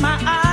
my eyes.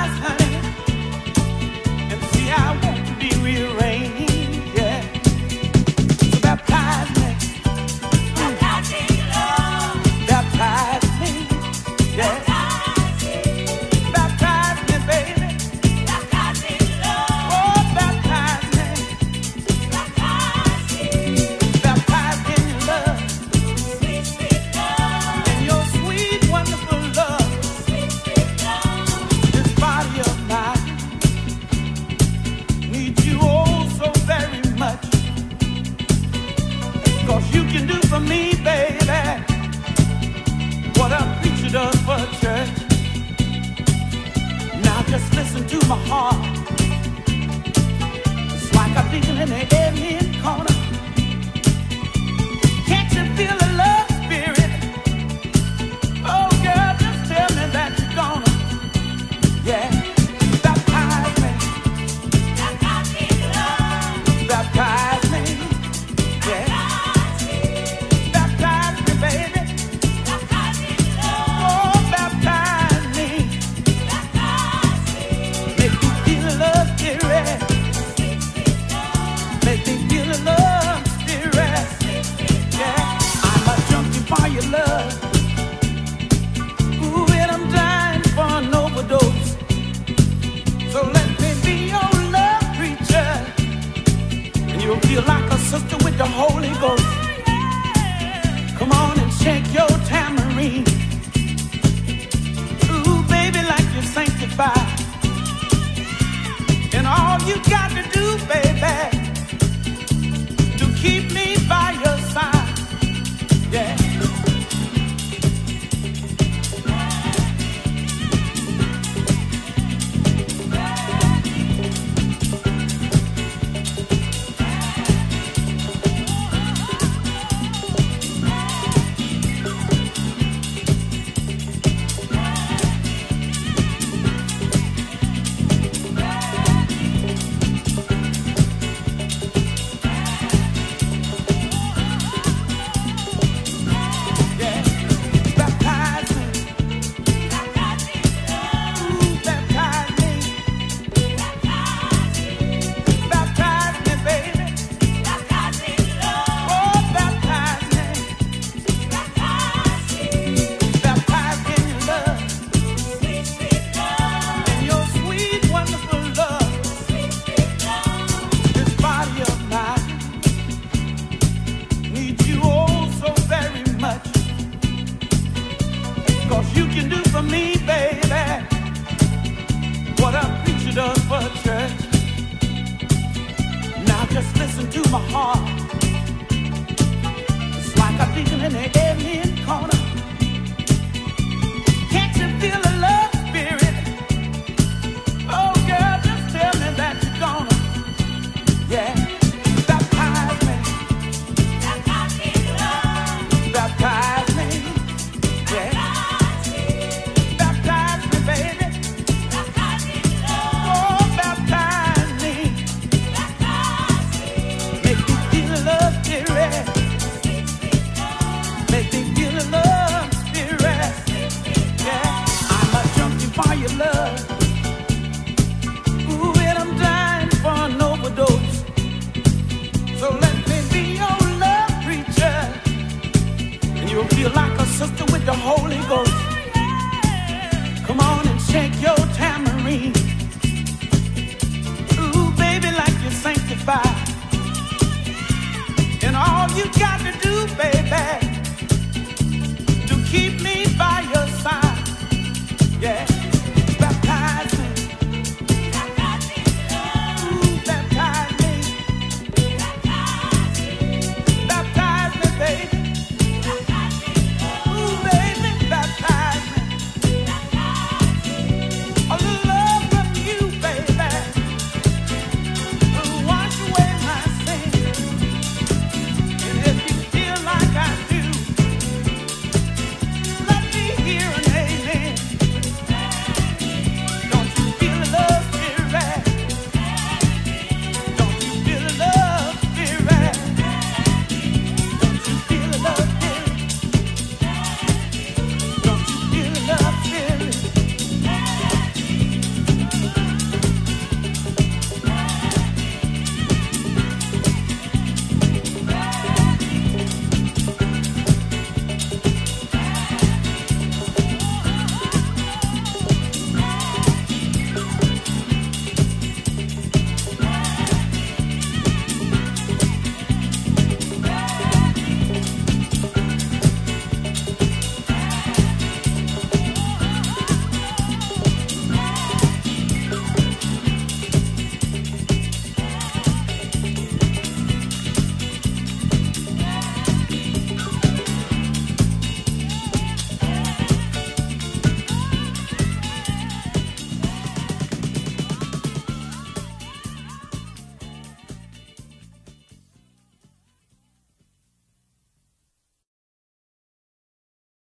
My heart. My heart. like a sister with the Holy Ghost. Come on and shake your tamarind, Ooh, baby, like you're sanctified. And all you got.